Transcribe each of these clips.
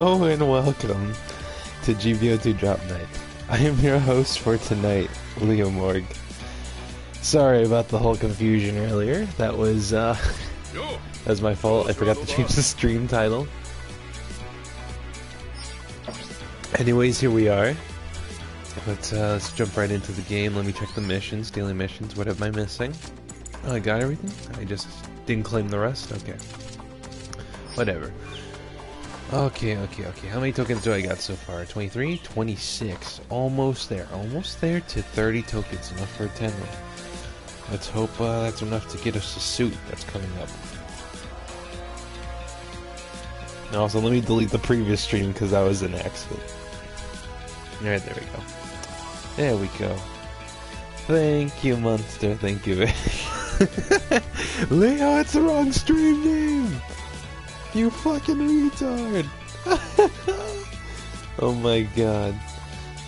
Oh, and welcome to GBO2 Drop Night. I am your host for tonight, Leo Morg. Sorry about the whole confusion earlier. That was, uh, that was my fault. I forgot to change the stream title. Anyways, here we are. But, uh, let's jump right into the game. Let me check the missions, daily missions. What am I missing? Oh, I got everything? I just didn't claim the rest? Okay. Whatever. Okay, okay, okay. How many tokens do I got so far? 23? 26. Almost there. Almost there to 30 tokens. Enough for a 10 run. Let's hope uh, that's enough to get us a suit that's coming up. Also, let me delete the previous stream because that was an accident. Alright, there we go. There we go. Thank you, Monster. Thank you. Leo, it's the wrong stream name! You fucking retard! oh my god.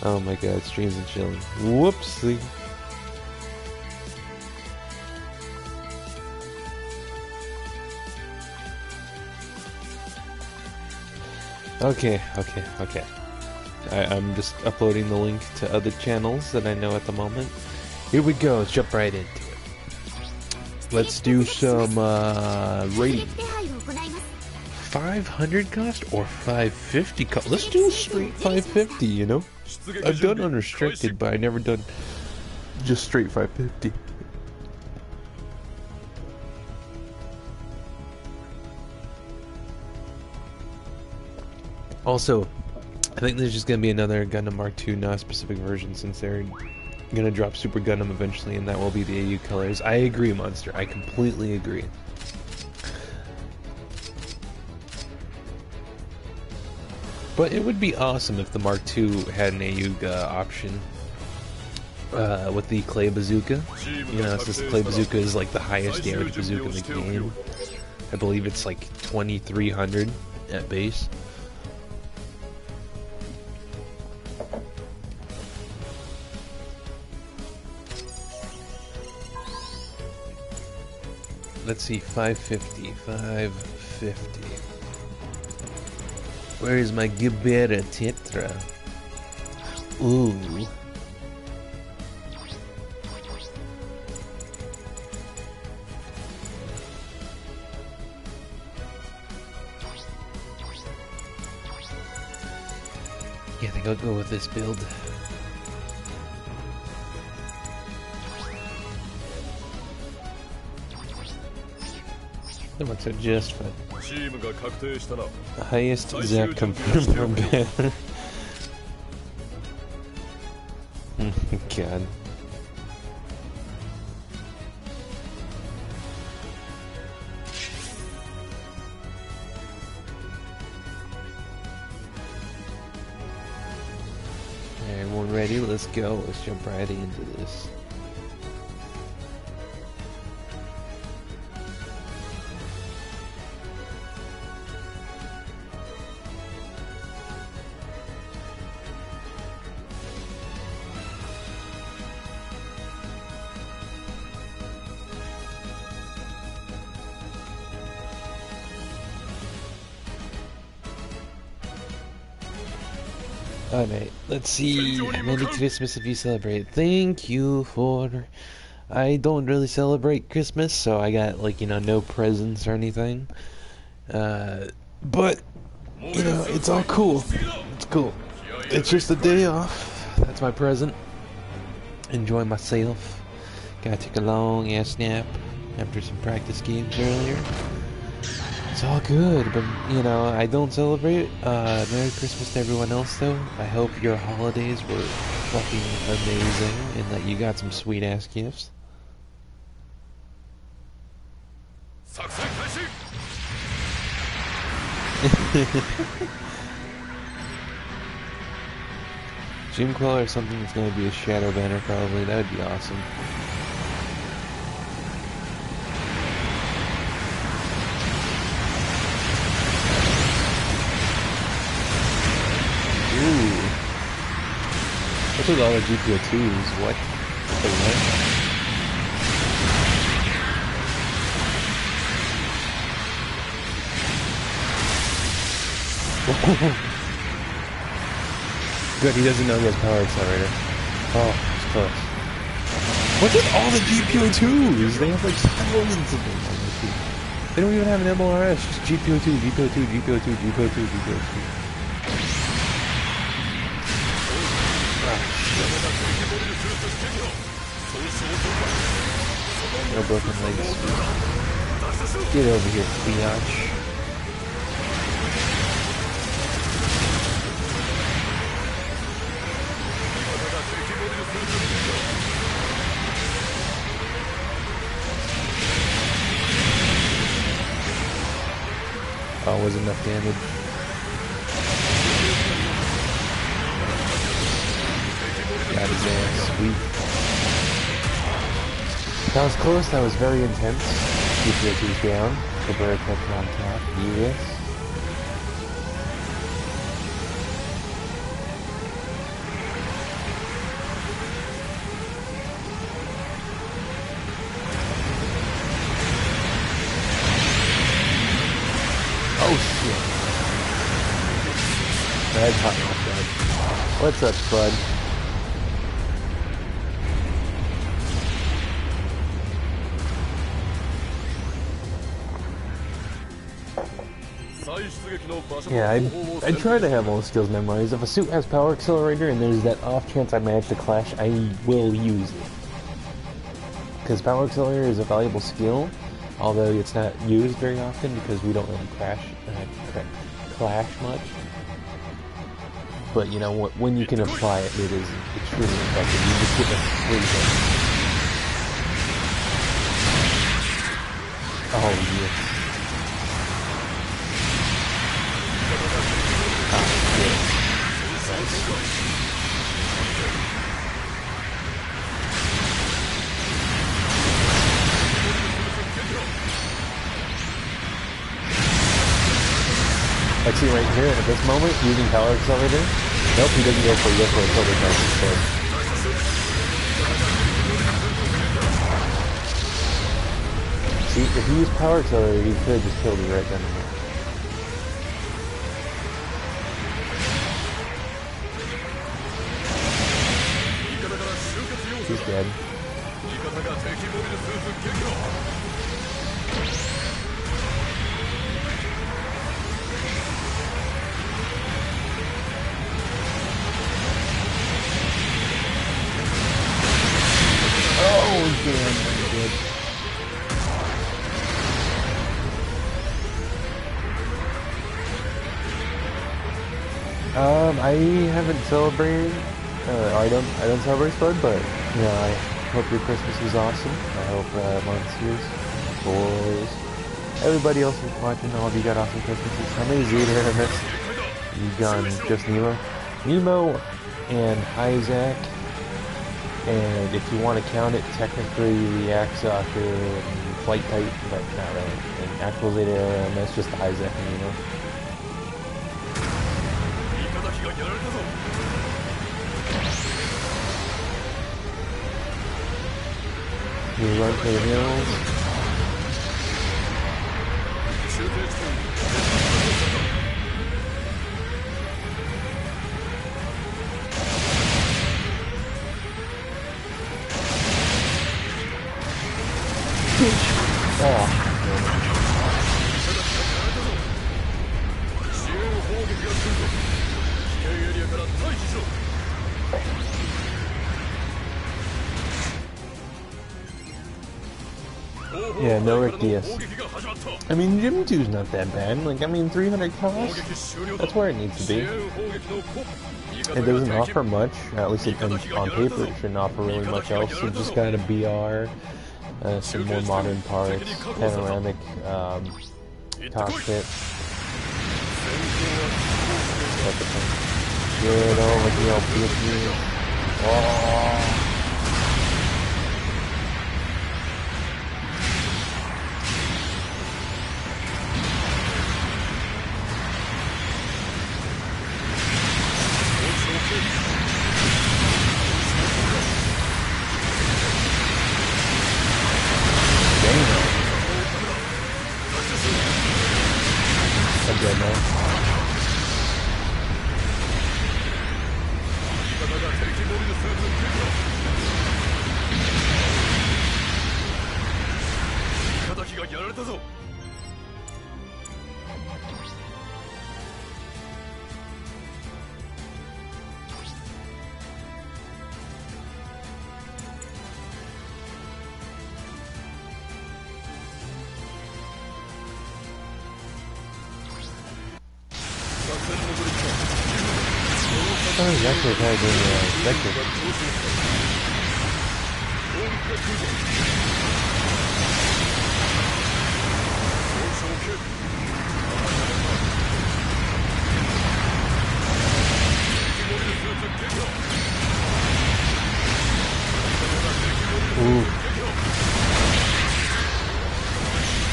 Oh my god, streams and chilling. Whoopsie. Okay, okay, okay. I, I'm just uploading the link to other channels that I know at the moment. Here we go, let's jump right into it. Let's do some uh, rating. 500 cost or 550 cost? Let's do straight 550, you know? I've done unrestricted, but I never done just straight 550. Also, I think there's just gonna be another Gundam Mark II non-specific version since they're gonna drop Super Gundam eventually, and that will be the AEUG colors. I agree, Monster. I completely agree. But it would be awesome if the Mark II had an AEUG option uh, with the clay bazooka. You know, since the clay bazooka is like the highest damage bazooka in the game. I believe it's like 2300 at base. Let's see, 550, 550. Where is my Gerbera Tetra? Ooh. Yeah, I think I'll go with this build. Someone said just, but... The highest Zack confirmed or better. God. Alright, we're ready, let's go. Let's jump right into this. Let's see. Merry Christmas if you celebrate. Thank you for. I don't really celebrate Christmas, so I got, like, you know, no presents or anything. Uh, but, you know, it's all cool. It's cool. It's just a day off. That's my present. Enjoy myself. Gotta take a long ass nap after some practice games earlier it's all good, but you know, I don't celebrate. Uh, Merry Christmas to everyone else, though. I hope your holidays were fucking amazing and that you got some sweet ass gifts. Jim Queller or something that's going to be a shadow banner, probably. That would be awesome. What's with all the GPO 2s? What? Good, he doesn't know he has power accelerator. Oh, it's close. What's with all the GP02s? They have like thousands of them this. They don't even have an MLRS, just GP02, GP02, GP02, GP02, GP02. No broken legs. Get over here, biatch. Oh, was enough damage. That was close. That was very intense. GP02's down. The bird on top. Yes. Oh. What's up, bud? Yeah, I, I try to have all the skills memorized. If a suit has power accelerator and there's that off chance I manage to clash, I will use it. Because power accelerator is a valuable skill, although it's not used very often because we don't really crash, uh, clash much. But you know, when you can apply it, it is extremely effective. You just get a free hit. Oh, yes. Like see right here at this moment, using power accelerator. Nope, he doesn't go for goes for a silver charge instead. See, if he used power accelerator, he could have just killed me right then and there. He's dead. Haven't celebrated. Uh, I don't. I don't celebrate Spud, but you know, I hope your Christmas was awesome. I hope uh, Monsieurs, boys, everybody else who's watching, all of you got awesome Christmases. How many Zeta I miss? You gone just Nemo, Nemo, and Hyzak. And if you want to count it, technically the Axoc and Flight Type, but not really. And actual Zeta that's just Hyzak and Nemo. You run for the hills. I mean, GM II's not that bad. Like, I mean, 300 costs, that's where it needs to be. It doesn't offer much, at least it, on, on paper it shouldn't offer really much else. It's just got a BR, uh, some more modern parts, panoramic um, cockpit. Oh. I'm Actually, probably doing the expected. Ooh.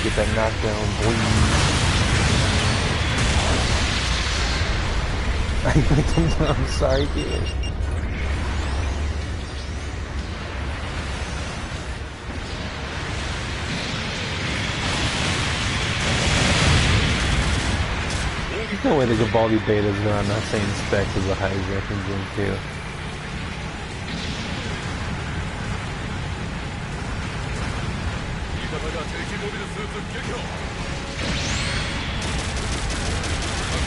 Get that knockdown, boy. I'm sorry, kid. There's no way the Galbaldy Beta's not on that same spec as the Hyzak in Gen 2.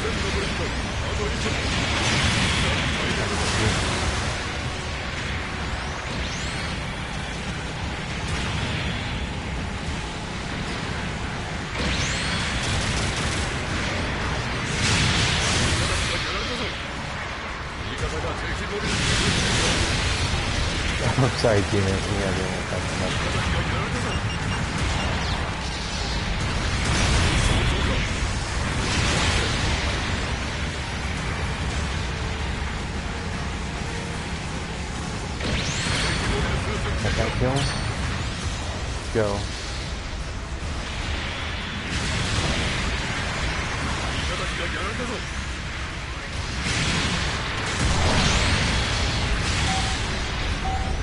最近の宮でも勝ちました。go.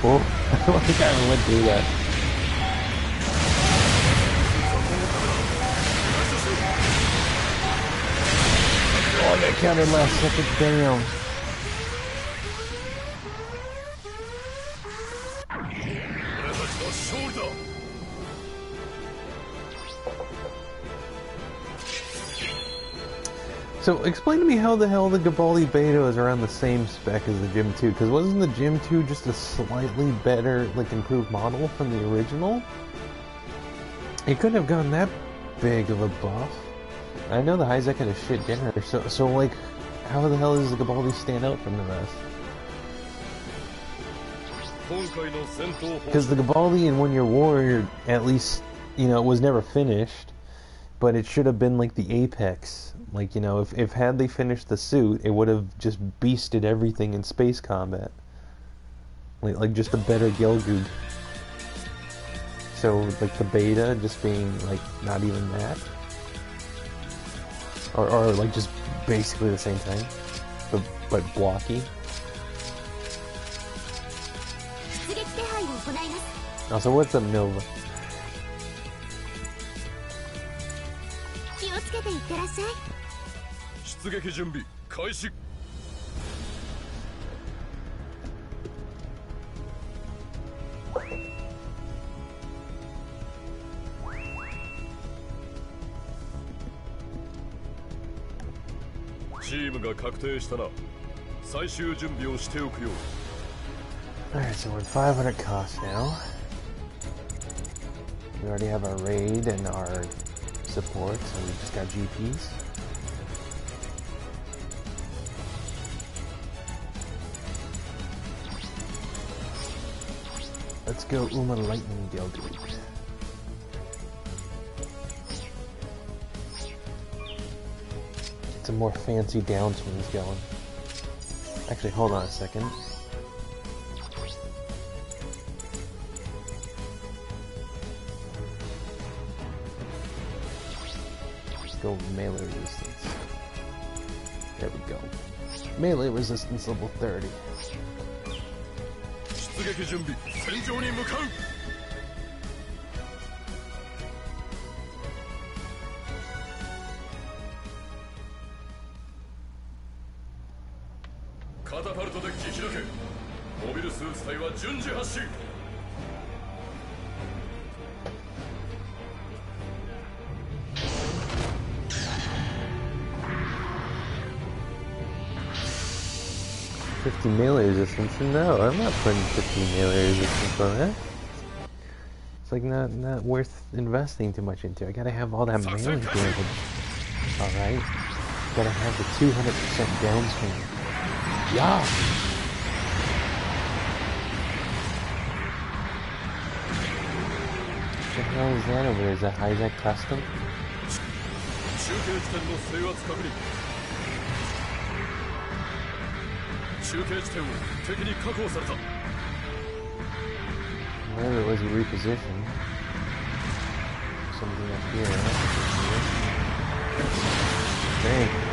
Oh, I don't think I would do that. Oh, that counted last second, damn. so explain to me how the hell the Galbaldy Beta is around the same spec as the GM II, because wasn't the GM II just a slightly better, like, improved model from the original? It couldn't have gotten that big of a buff. I know the Hyzak had a shit dinner, so, so like, how the hell does the Galbaldy stand out from the rest? Because the Galbaldy in One Year Warrior, at least, you know, was never finished but it should have been like the apex. Like you know, if if had they finished the suit, it would have just beasted everything in space combat. Like like just a better Gelgoog. So like the beta just being like not even that, or or like just basically the same thing, but but blocky. Also, what's up, Nova? けていってらっしゃい出撃準備開始チームが確定したな最終準備をしておくよう Alright, so we're at 500 cost now. We already have our raid and our support, so we just got GPs. Let's go Uma Lightning Gelgoog. Get some more fancy down swings going. Actually, hold on a second. Melee resistance level 30. No, I'm not putting 50 melee resistance on that. It's like not not worth investing too much into. I gotta have all that melee damage. Alright. Gotta have the 200% downswing. Yeah! What the hell is that over there? Is that Hyzak Custom? 中継地点の制圧確認中継地点を敵に確保された Whatever it was, he repositioned. Something up here. Dang.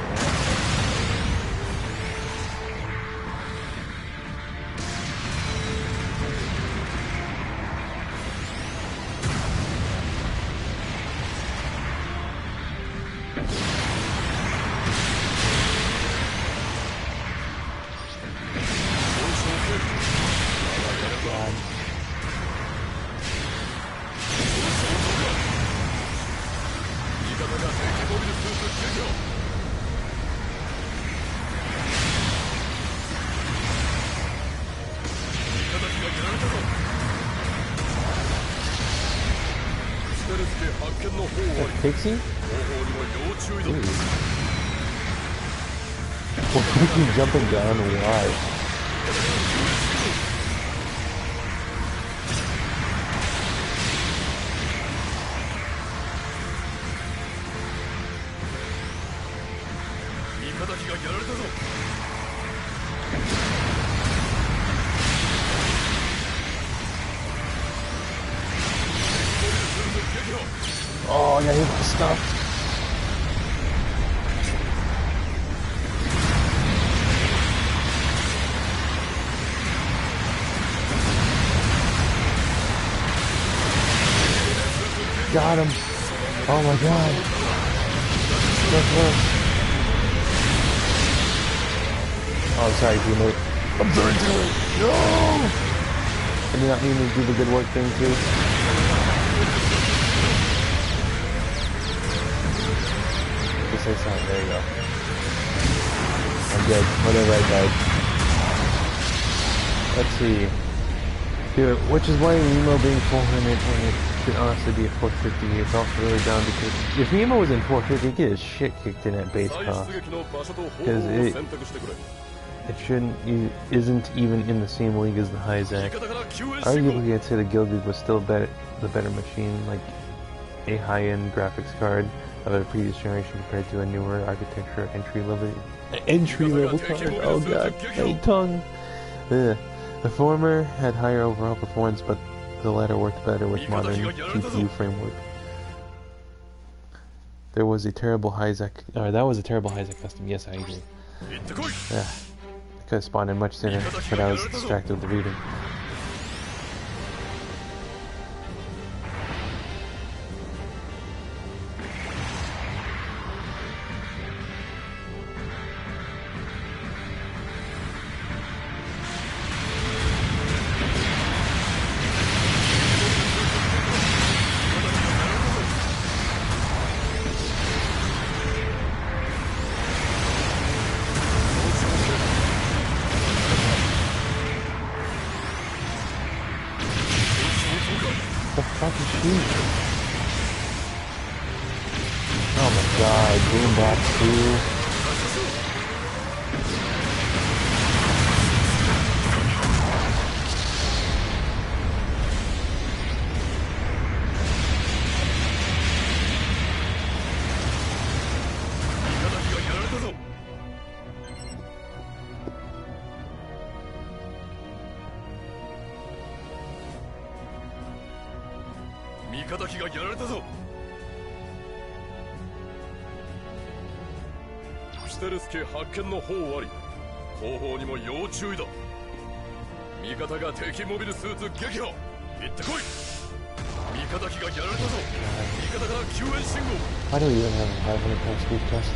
Pixie? Dude. We're freaking jumping down wide. I got hit with stuff. Got him. Oh my god. Look, look. Oh, I'm sorry, teammate. I'm sorry, teammate. No! I did not mean to do the good work thing, too. say something. There you go. I'm good. Whatever I died. Let's see. Here, which is why Nemo being 420 should honestly be a 450. It's also really down because if Nemo was in 450, he'd get his shit kicked in at base cost. Because it, it shouldn't, it isn't even in the same league as the Hyzak. Arguably, I'd say the Gilded was still better, the better machine, like a high-end graphics card of a previous generation compared to a newer architecture entry level entry level tongue. Oh god, my tongue. Ugh. The former had higher overall performance, but the latter worked better with modern GPU framework. There was a terrible Hyzak. Or that was a terrible Hyzak custom. Yes, I agree. Yeah, I could have spawned in much sooner, but I was distracted with the reading. 見の方あり後方にも要注意だ。味方が敵モビルスーツ撃破。行ってこい。味方機がやられたぞ。味方から救援信号。How do we even have a 500 pound speed custom?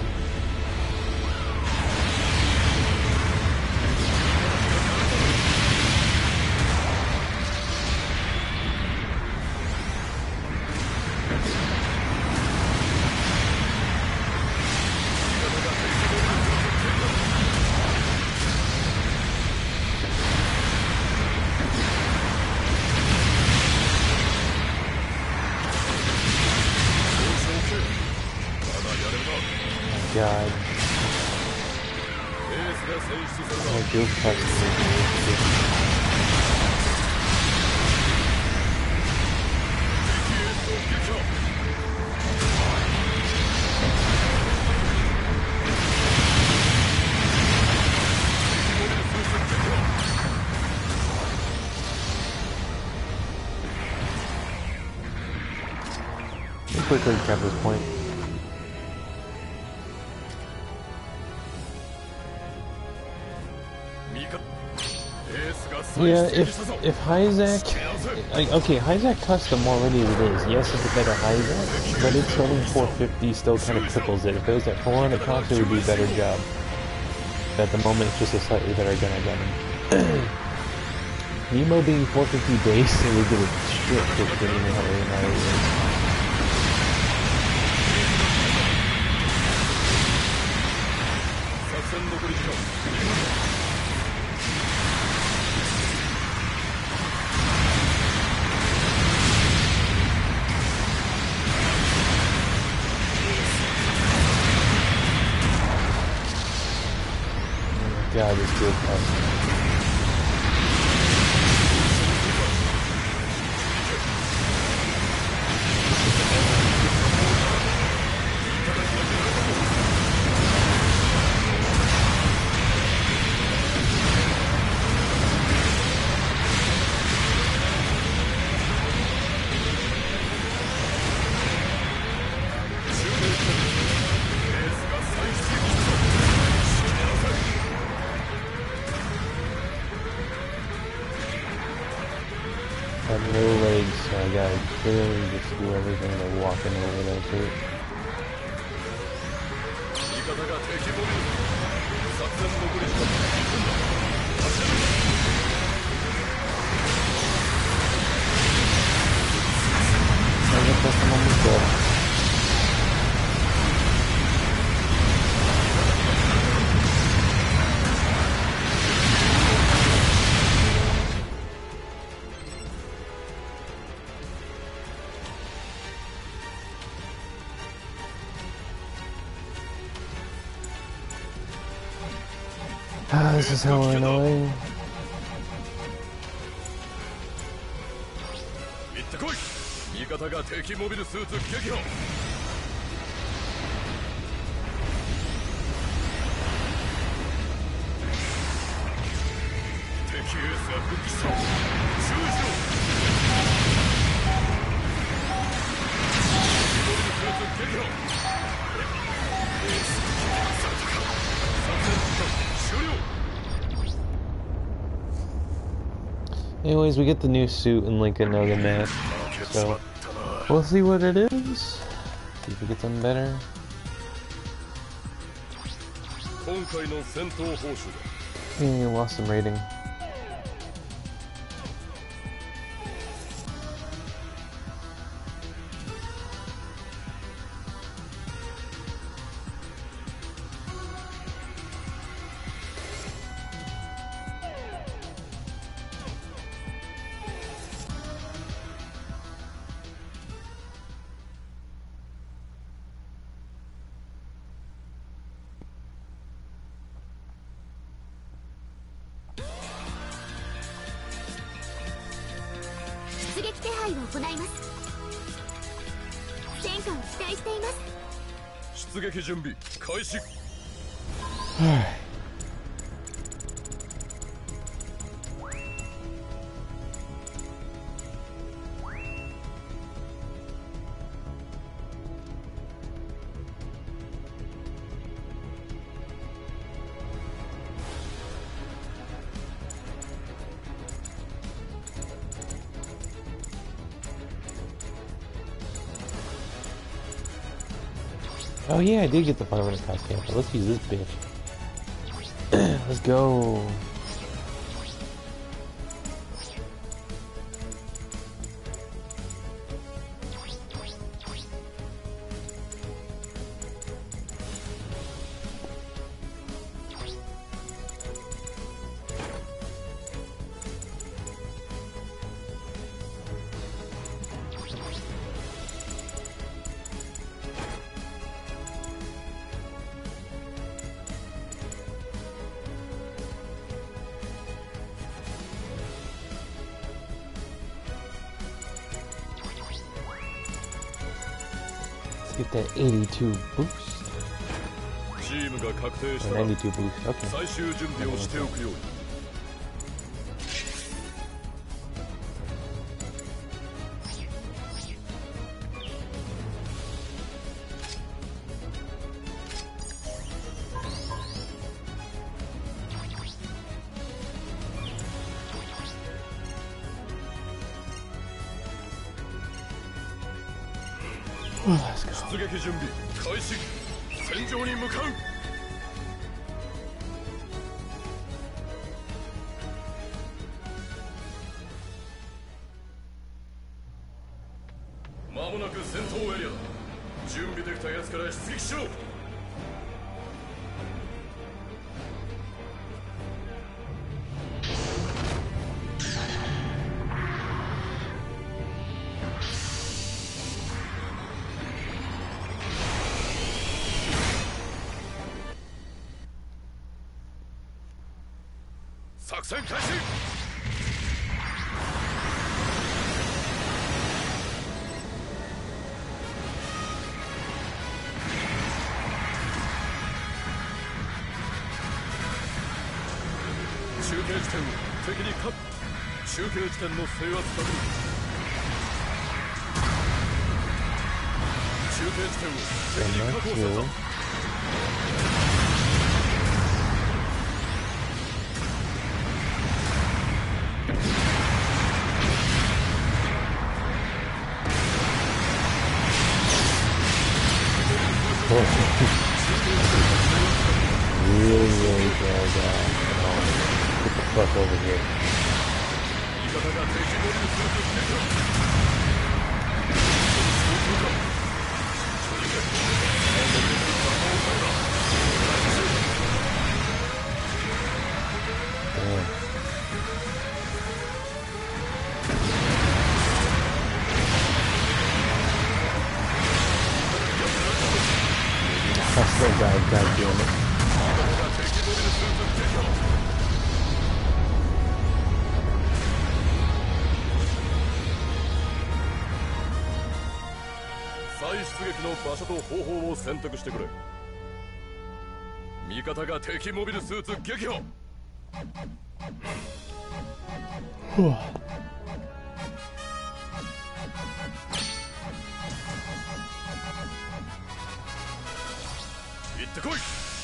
quickly grab this point. Yeah, if if Hyzak, like okay, Hyzak custom already as it is. Yes, it's a better Hyzak, but it's only 450 still kind of triples it. If it was at 400 cost, it would be a better job. But at the moment, it's just a slightly better gun I got him. Nemo being 450 base, it would do a shit just getting how. Oh god, this Guild Custom. This is hella annoying. 行 Anyways, we get the new suit in Link and Noga match, 負けち so まったな we'll see what it is. See if we get something better. 今回の戦闘報酬だ Yeah, you lost some rating. ! 手配を行います。戦果を期待しています。出撃準備開始 I did get the 500 cost Kampfer. Let's use this bitch. Let's go. get that 82 boost. Or 92 boost, okay. 戦開始中継地点を敵に確保中継地点の制圧確認中継地点を敵に確保せた over here. 場所と方法を選択してくれ。味方が敵モビルスーツ撃破。Whew. 行ってこい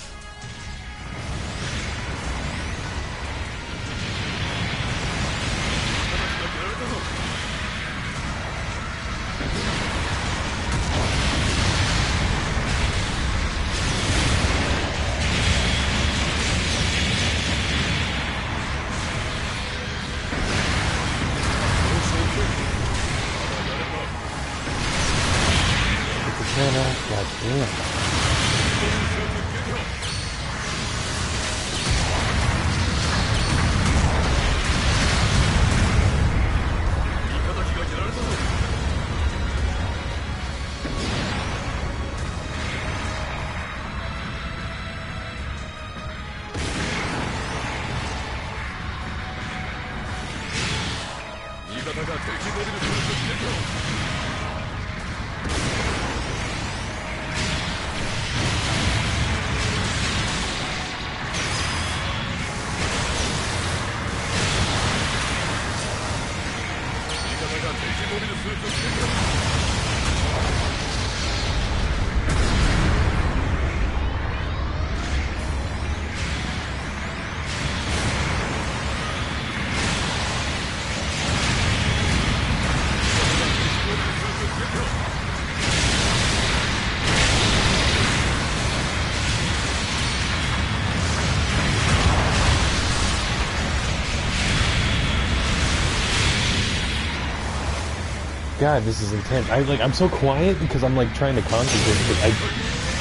God, this is intense. I like I'm so quiet because I'm like trying to concentrate, but I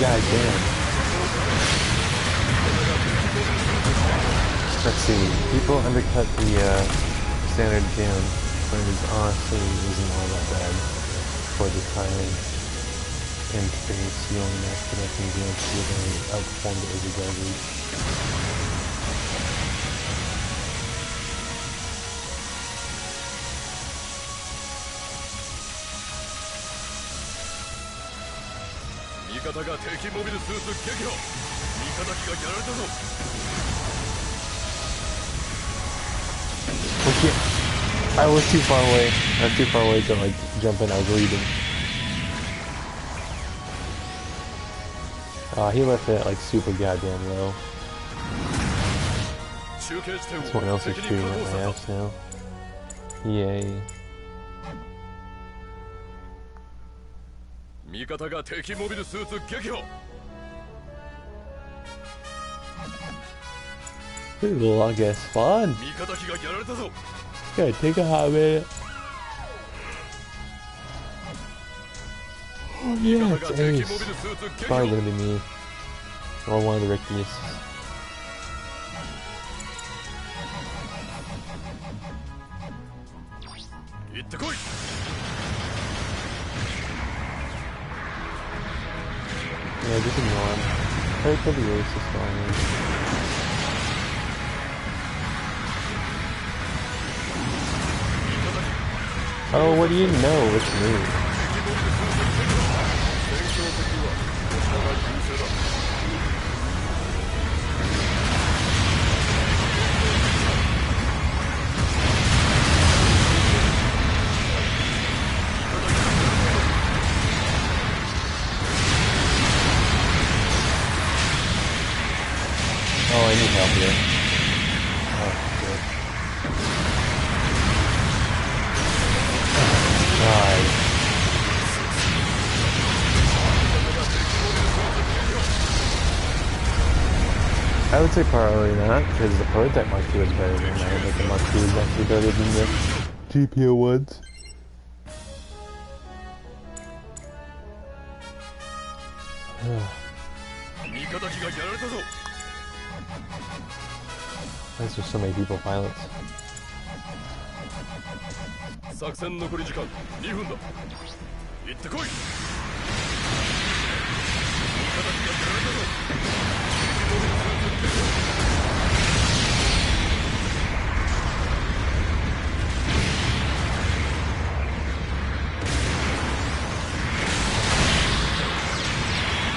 God damn. Let's see. People undercut the uh, standard jam, but it honestly isn't all that bad for the time and experience you only match connecting games significantly outperformed the Easy Drivers. 方が敵モビルスーツ撃破味方機がやられたぞ Okay. I was too far away. I was too far away to like jump in. I was reading. Uh, he left it like super goddamn low. 中継地点を Someone else is 敵に shooting 確 at 保さ my せ ass now. Yay. 味方が敵モビルスーツ撃破味方機がやられたぞ Okay, take a highway. Oh yeah, it's Ace. Finally me. Or one of the Rickies. Hit the coin! Yeah, just ignore him. For the Ace fine. Oh, what do you know? It's me. say probably not, because the prototype Mark II is better than that, but the Mark II is actually better than the GP01s. Why is there so many people pilots? 作戦残り時間2分だ行ってこい味方にやられたぞ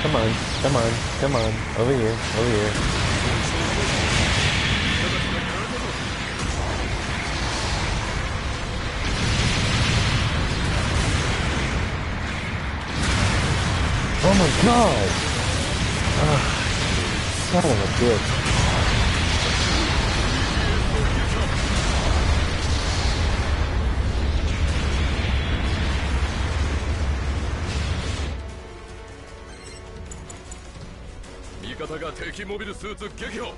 Come on, come on, come on. Over here, over here. Oh my god! Ugh, son of a bitch. Mikaza 味方が敵モビルスーツ撃破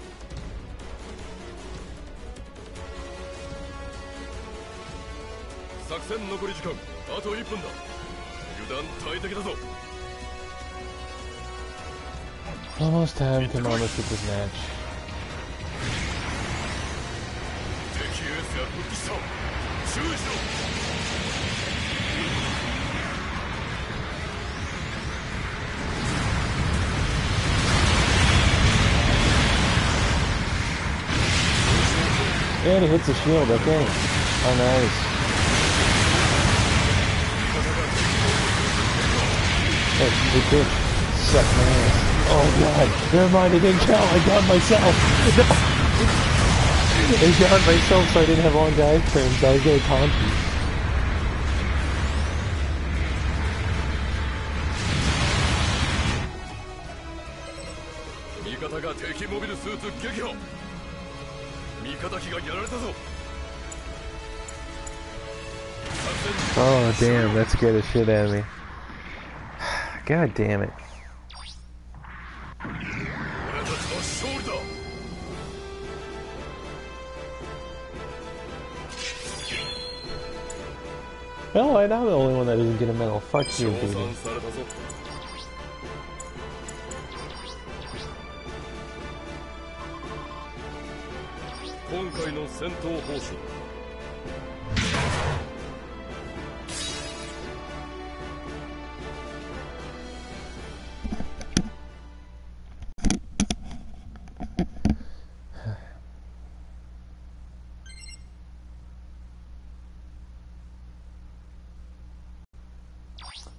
作戦残り時間あと1分だ油断大敵だぞ Almost time, come on, let's get this match. And he hits the shield, Okay. Oh, nice. Hey, good, good. Suck my ass. Oh god. Never mind, I didn't count. I got myself. I got myself so I didn't have long diaphragms. I was gonna taunt you. Oh damn, that scared the shit out of me. God damn it. No, I'm the only one that doesn't get a medal. Fuck you, 称 dude. 賛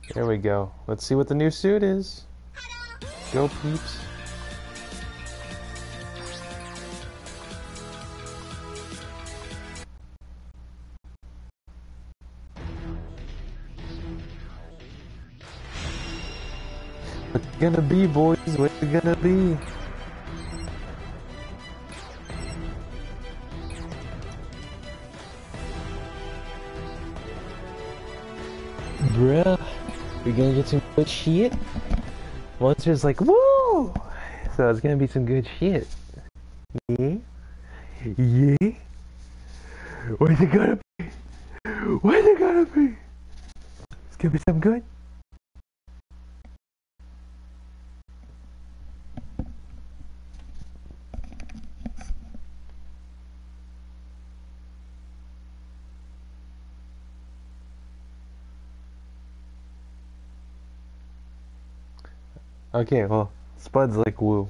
There we go. Let's see what the new suit is. go, peeps. What's gonna be, boys? What's gonna be? Bruh, we gonna get some good shit? Monster's like, woo! So it's gonna be some good shit. Yeah? Yeah? Where's it gonna be? Where's it gonna be? It's gonna be some good. Okay, well, Spud's like woo.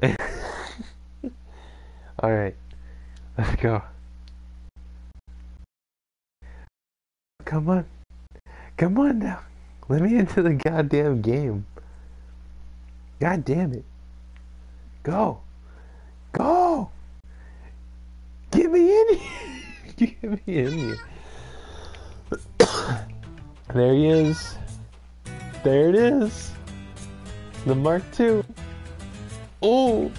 Alright, let's go. Come on. Come on now. Let me into the goddamn game. God damn it. Go. Go. Get me in here. Get me in here. there he is. There it is. The Mark II. Oh.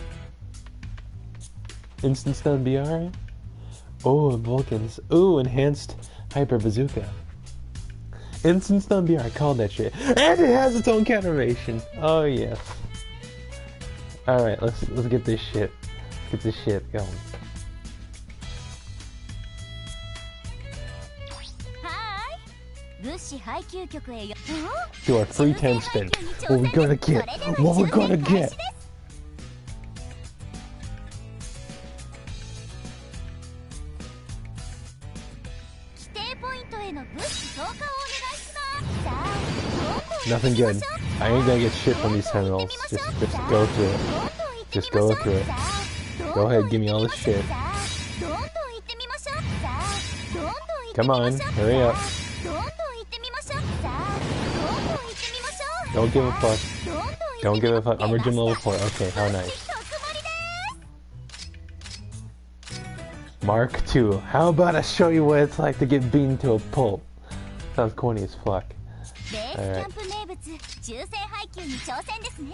Instant stun BR. Oh, Vulcans. Ooh, enhanced hyper bazooka. Instant stun BR. Called that shit. And it has its own countervation. Oh yes. All right, let's let's get this shit. Get this shit going. Do our free ten spin. What we gonna get? What we gonna get? Nothing good. I ain't gonna get shit from these sentinels. Just, just go through it. Just go through it. Go ahead, give me all this shit. Come on, hurry up. Don't give a fuck. Don't give a fuck. I'm a gym level 4. Okay, how nice. Mark 2. How about I show you what it's like to get beaten to a pulp? Sounds corny as fuck. Alright.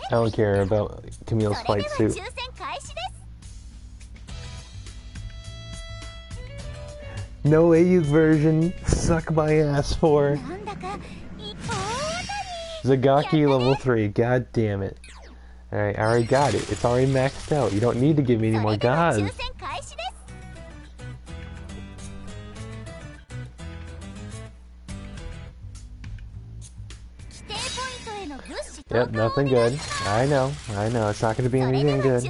I don't care about Camille's flight suit. No AEUG version, suck my ass for. Zagaki level 3, god damn it. Alright, I already got it. It's already maxed out. You don't need to give me any more gods. Yep, nothing good. I know, I know, it's not gonna be anything good.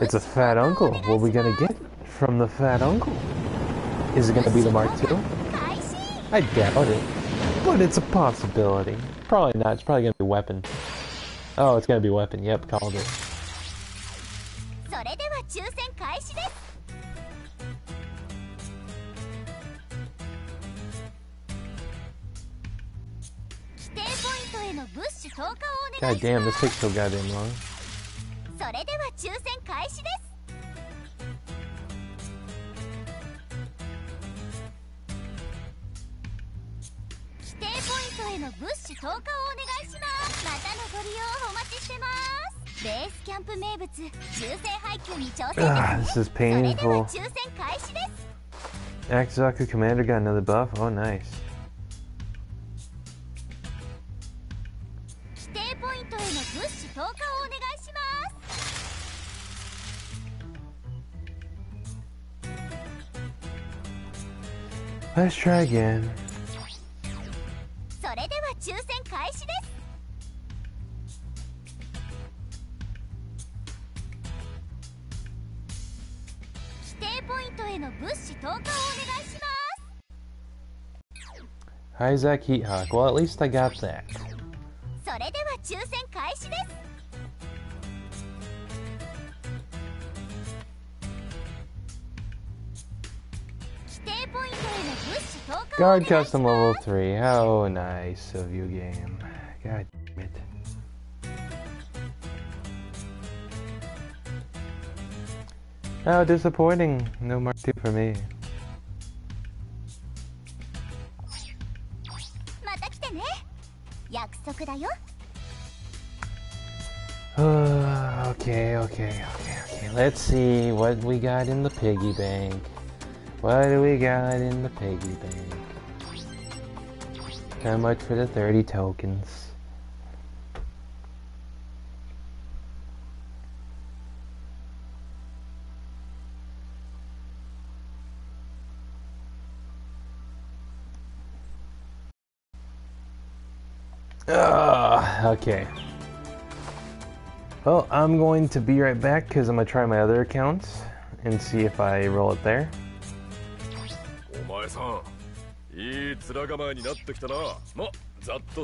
It's a fat uncle. What are we gonna get from the fat uncle? Is it gonna be the Mark II? I doubt it. But it's a possibility. Probably not. It's probably gonna be weapon. Oh, it's gonna be weapon. Yep, called it. God damn, this takes so goddamn long. Ah, this is painful. Act Zaku Commander got another buff? Oh, nice. Let's try again. それでは抽選開始です規定ポイントへの物資投下をお願いします Isaac Heat Hawk. Well, at least I got that. Guard custom level 3. How nice of you, game. God damn it. How disappointing. No Mark 2 for me. okay, okay, okay, okay. Let's see what we got in the piggy bank. What do we got in the piggy bank? How much for the 30 tokens? Ah, okay. Well, I'm going to be right back because I'm going to try my other accounts and see if I roll it there. お前さん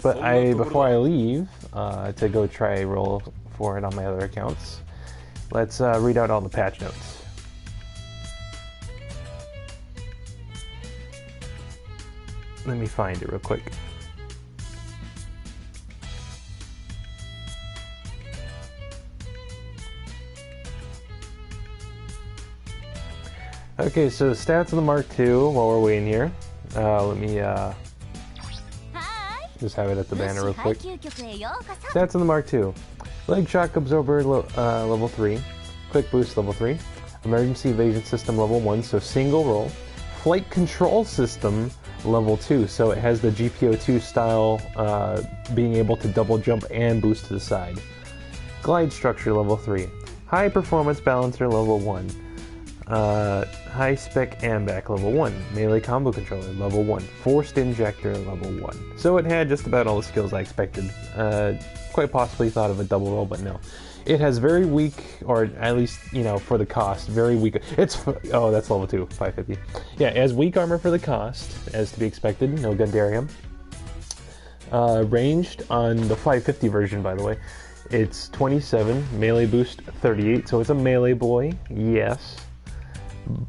But I, before I leave uh, to go try a roll for it on my other accounts, let's uh, read out all the patch notes. Let me find it real quick. Okay, so stats of the Mark II while we're waiting here. Uh, let me uh, just have it at the banner real quick. Stats on the Mark II. Leg Shock Absorber uh, level 3. Quick Boost level 3. Emergency Evasion System level 1, so single roll. Flight Control System level 2, so it has the GP02 style uh, being able to double jump and boost to the side. Glide Structure level 3. High Performance Balancer level 1. Uh, high spec AMBAC level 1. Melee combo controller level 1. Forced injector level 1. So it had just about all the skills I expected. Uh, quite possibly thought of a double roll, but no. It has very weak, or at least, you know, for the cost, very weak. It's, oh, that's level 2, 550. Yeah, has weak armor for the cost, as to be expected. No Gundarium. Uh, ranged on the 550 version, by the way. It's 27, melee boost 38, so it's a melee boy, yes.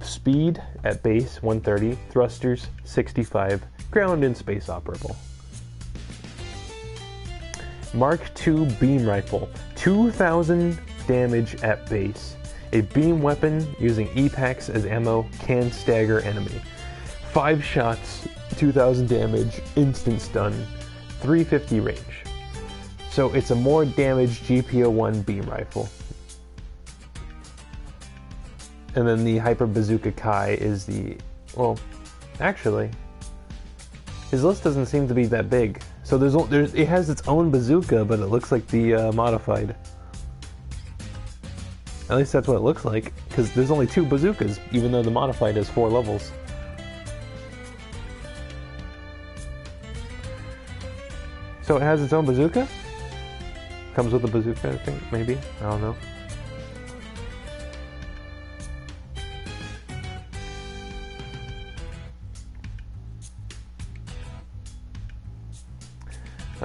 Speed at base 130, thrusters 65, ground and space operable. Mark II beam rifle, 2000 damage at base. A beam weapon using E-PAC as ammo can stagger enemy. 5 shots, 2000 damage, instant stun, 350 range. So it's a more damaged GP01 beam rifle. And then the Hyper Bazooka Kai is the. Well, actually, his list doesn't seem to be that big. So there's, there's it has its own bazooka, but it looks like the uh, modified. At least that's what it looks like, because there's only two bazookas, even though the modified has four levels. So it has its own bazooka? Comes with a bazooka, I think, maybe? I don't know.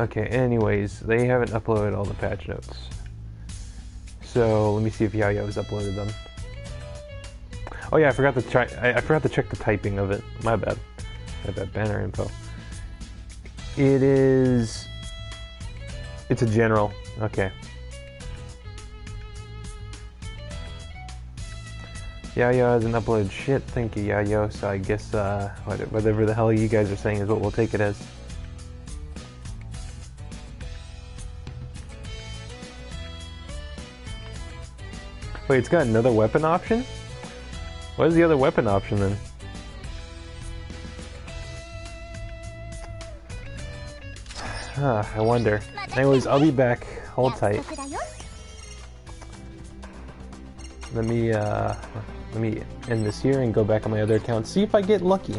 Okay, anyways, they haven't uploaded all the patch notes. So let me see if Yayo has uploaded them. Oh yeah, I forgot to try. I, I forgot to check the typing of it. My bad. My bad. Banner info. It is. It's a general. Okay. Yayo hasn't uploaded shit. Thank you, Yayo. So I guess uh, whatever the hell you guys are saying is what we'll take it as. Wait, it's got another weapon option? What is the other weapon option then? Huh, I wonder. Anyways, I'll be back. Hold tight. Let me, uh, let me end this here and go back on my other account. See if I get lucky.